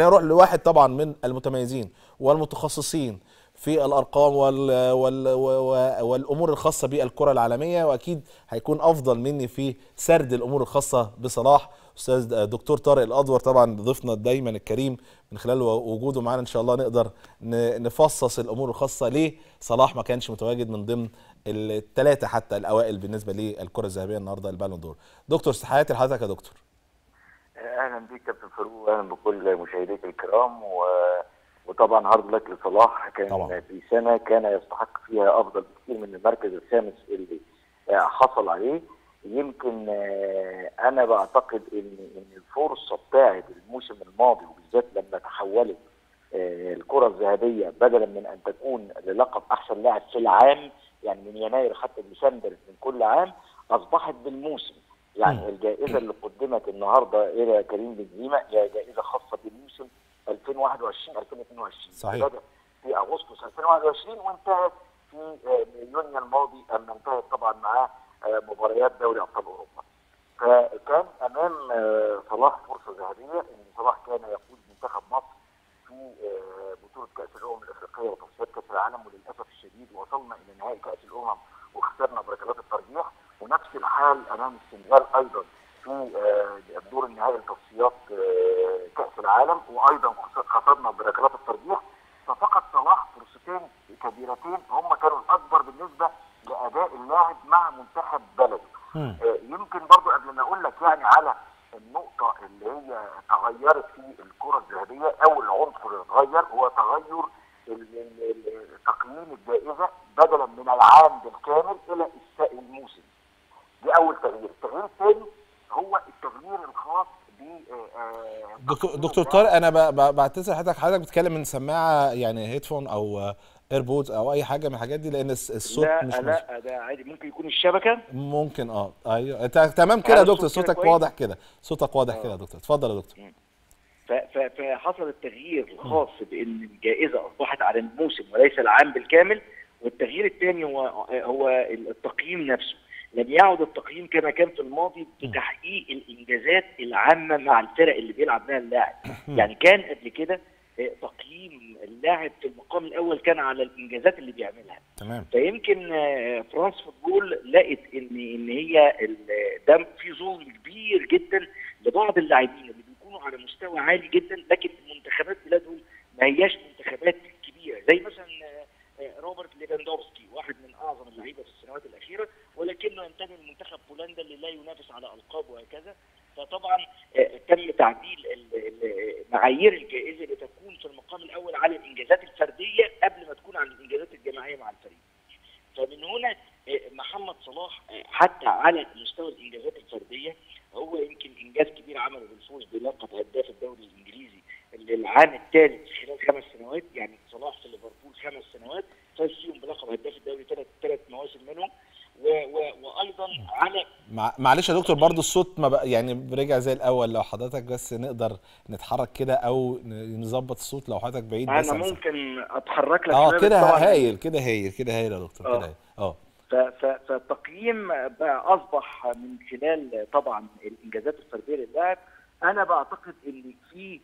نروح لواحد طبعا من المتميزين والمتخصصين في الأرقام وال وال وال والأمور الخاصة بالكرة العالمية وأكيد هيكون أفضل مني في سرد الأمور الخاصة بصلاح. أستاذ دكتور طارق الادور طبعا ضيفنا دايما الكريم من خلال وجوده معانا إن شاء الله نقدر نفصص الأمور الخاصة ليه. صلاح ما كانش متواجد من ضمن الثلاثه حتى الأوائل بالنسبة للكرة الذهبية النهارده البالون دور. دكتور تحياتي لحضرتك يا دكتور. أهلا بيك كابتن فاروق واهلا بكل مشاهديك الكرام و... وطبعا هارد لك لصلاح كان طبعا. في سنة كان يستحق فيها أفضل بكثير من المركز الخامس اللي آه، حصل عليه يمكن آه، أنا بعتقد إن إن الفرصة بتاعت الموسم الماضي وبالذات لما تحولت آه، الكرة الذهبية بدلا من أن تكون للقب أحسن لاعب في العام يعني من يناير حتى ديسمبر من كل عام أصبحت بالموسم يعني مم. الجائزة اللي قدمت النهارده إلى كريم بنزيما هي جائزة خاصة بالموسم 2021 2022 صحيح. في أغسطس 2021 وانتهت في آه، يونيو الماضي أما انتهت طبعا معاه مباريات دوري أبطال أوروبا. فكان أمام آه، صلاح فرصة ذهبية إن صلاح كان يقود منتخب مصر في آه، بطولة كأس الأمم الأفريقية وتصفيات كأس العالم وللأسف الشديد وصلنا إلى نهائي كأس الأمم وخسرنا بركلات الترجيح ونفس الحال أمام السنغال أيضا في آه، الدور النهائي لتصفيات آه، كأس العالم وأيضا خس- خسرنا بركلات الترجيح ففقد صلاح فرصتين كبيرتين هم كانوا الأكبر بالنسبة لأداء اللاعب مع منتخب بلده. آه، يمكن برضو قبل ما أقول لك يعني على النقطة اللي هي تغيرت في الكرة الذهبية أو العنصر اللي اتغير هو تغير تقييم الجائزة بدلا من العام بالكامل الموسم. دي أول تغيير، التغيير الثاني هو التغيير الخاص ب آه، آه، دكتور تقييم دكتور. طارق أنا بعتذر حضرتك حضرتك بتتكلم من سماعة يعني headphone أو AirPods أو أي حاجة من الحاجات دي لأن الصوت لا مش لا ده عادي. ممكن يكون الشبكة؟ ممكن آه أيوه. تمام كده يا دكتور؟ صوتك كويس؟ واضح كده. صوتك واضح كده يا دكتور. اتفضل يا دكتور. فحصل التغيير الخاص بإن الجائزة أصبحت على الموسم وليس العام بالكامل والتغيير الثاني هو هو التقييم نفسه. لم يعد التقييم كما كان في الماضي بتحقيق الإنجازات العامة مع الفرق اللي بيلعب بها اللاعب. يعني كان قبل كده آه، تقييم اللاعب في المقام الأول كان على الإنجازات اللي بيعملها. تمام. فيمكن آه، France Football لقت إن إن هي ده في ظلم كبير جدا لبعض اللاعبين اللي بيكونوا على مستوى عالي جدا لكن منتخبات بلادهم ما هياش منتخبات كبيرة. زي مثلا آه، روبرت ليفاندوفسكي واحد من أعظم اللعيبة في السنوات الأخيرة ولكنه ينتمي لمنتخب بولندا اللي لا ينافس على ألقاب وهكذا فطبعا آه، تم تعديل معايير الجائزة لتكون في المقام الأول على الإنجازات الفردية قبل ما تكون على الإنجازات الجماعية مع الفريق. فمن هنا آه، محمد صلاح آه، حتى على مستوى الإنجازات الفردية هو يمكن إنجاز كبير عمله بالفوز بلقب هداف الدوري الإنجليزي للعام الثالث خلال خمس سنوات يعني صلاح في ليفربول خمس سنوات فاز فيهم بلقب هداف الدوري ثلاث ثلاث مواسم منهم و و وأيضا على مع... معلش يا دكتور برضو الصوت ما بقى يعني رجع زي الأول لو حضرتك بس نقدر نتحرك كده أو نظبط الصوت لو حضرتك بعيد بس أنا ممكن أتحرك لك آه كده هايل كده هايل كده هايل يا دكتور آه. كده هايل. آه. فالتقييم بقى أصبح من خلال طبعا الإنجازات الفردية للاعب. أنا بعتقد إن في آه، آه، آه،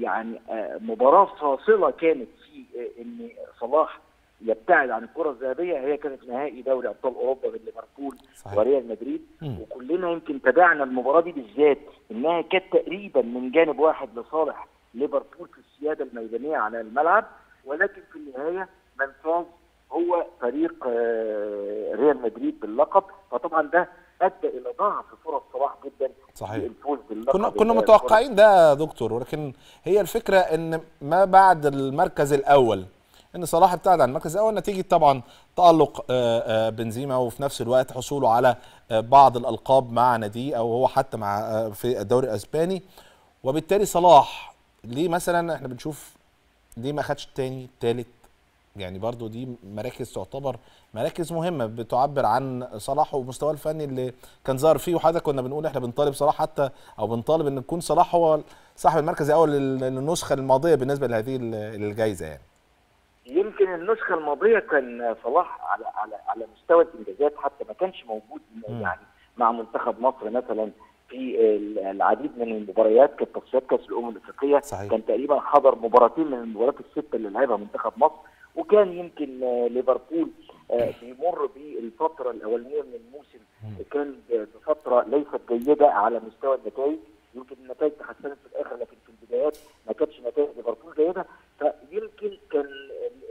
يعني مباراة فاصلة كانت في إن صلاح يبتعد عن الكرة الذهبية هي كانت نهائي دوري أبطال أوروبا بين ليفربول. وريال مدريد. وكلنا يمكن تابعنا المباراة دي بالذات إنها كانت تقريبا من جانب واحد لصالح ليفربول في السيادة الميدانية على الملعب ولكن في النهاية من فاز هو فريق آه، ريال مدريد باللقب فطبعا ده أدى إلى ضعف فرص صلاح جدا صحيح. الفوز باللقب كنا كنا متوقعين ده يا دكتور ولكن هي الفكرة إن ما بعد المركز الأول إن صلاح ابتعد عن المركز الأول نتيجة طبعا تألق آه، آه، بنزيما وفي نفس الوقت حصوله على آه، بعض الألقاب مع ناديه أو هو حتى مع في الدوري الأسباني. وبالتالي صلاح ليه مثلا إحنا بنشوف ليه ما خدش التاني التالت؟ يعني برضو دي مراكز تعتبر مراكز مهمة بتعبر عن صلاح ومستواه الفني اللي كان ظاهر فيه وحضرتك كنا بنقول إحنا بنطالب صلاح حتى أو بنطالب إن يكون صلاح هو صاحب المركز الأول لل- للنسخة الماضية بالنسبة لهذه ال- الجائزه يعني يمكن النسخة الماضية كان صلاح على على على مستوى الإنجازات حتى ما كانش موجود. يعني مع منتخب مصر مثلا في العديد من المباريات كانت تصفيات كأس الأمم الأفريقية. كان تقريبا حضر مباراتين من المباريات الستة اللي لعبها منتخب مصر وكان يمكن آه، ليفربول آه، بيمر بالفترة الأولانية من الموسم. كان بفترة ليست جيدة على مستوى النتائج. يمكن النتائج تحسنت في الآخر لكن في البدايات ما كانتش نتائج ليفربول جيدة. فيمكن كان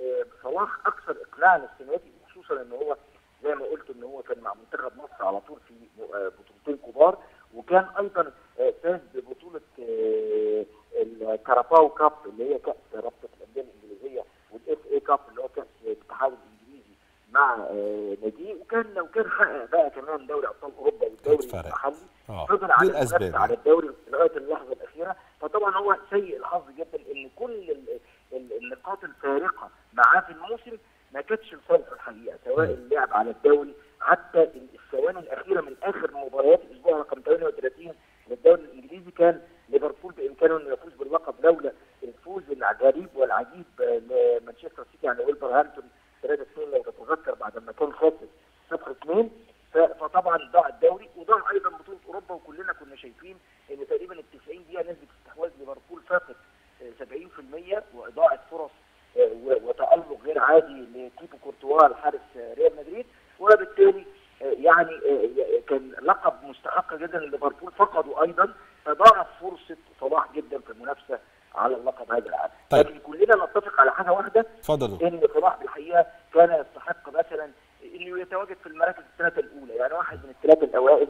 آه، صلاح أكثر اقناعا السنة دي خصوصا إن هو زي ما قلت إن هو كان مع منتخب مصر على طول في آه، بطولتين كبار. وكان أيضا آه، فاز ببطولة آه، ال Carabao Cup اللي هي كاس رابطه الانديه الانجليزيه وال FA Cup اللي هو كاس الاتحاد الانجليزي مع آه، ناديه وكان لو كان حقق بقى كمان دوري أبطال أوروبا والدوري. المحلي آه، فضل على المنافسة على الدوري لغاية اللحظة الأخيرة. فطبعا هو سيء الحظ جدا إن كل ال- ال- النقاط الفارقة معاه في الموسم ما كانتش لصالحه الحقيقة سواء اللعب على الدوري حتى الثواني الأخيرة من آخر مباريات الأسبوع رقم 38 للدوري الإنجليزي كان ليفربول بإمكانه إنه يفوز باللقب لولا الفوز الغريب والعجيب لمانشستر سيتي على ولفرهامبتون 3 2 لو تتذكر بعد ما كان خاسر 0 2 ف- فطبعا ضاع الدوري وضاع أيضا بطوله اوروبا وكلنا كنا شايفين إن تقريبا ال 90 دقيقة نسبة استحواذ ليفربول فاقت آه، 70% وإضاعة فرص آه، و- وتألق غير عادي لتيبو كورتوا الحارس آه، ريال مدريد. وبالتالي آه، يعني آه، كان لقب مستحق جدا لليفربول فقدوا أيضا فضاعت فرصة صلاح جدا في المنافسة على اللقب هذا العام. طيب. لكن كلنا نتفق على حاجة واحدة اتفضل إن صلاح بالحقيقة كان يستحق مثلا انه يتواجد في المراكز الثلاثه الأولى يعني واحد من الثلاثه الأوائل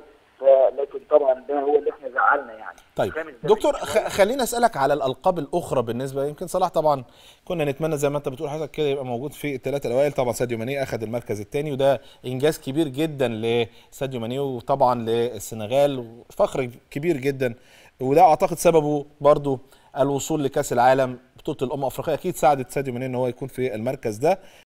لكن طبعا ده هو اللي إحنا زعلنا يعني. طيب دكتور. خليني أسألك على الألقاب الأخرى بالنسبة يمكن صلاح طبعا كنا نتمنى زي ما أنت بتقول حضرتك كده يبقى موجود في الثلاثه الأوائل. طبعا ساديو ماني اخذ المركز الثاني وده إنجاز كبير جدا لساديو ماني وطبعا للسنغال فخر كبير جدا. وده أعتقد سببه برضو الوصول لكأس العالم بطولة الأمم الافريقيه أكيد ساعدت ساديو ماني إن هو يكون في المركز ده.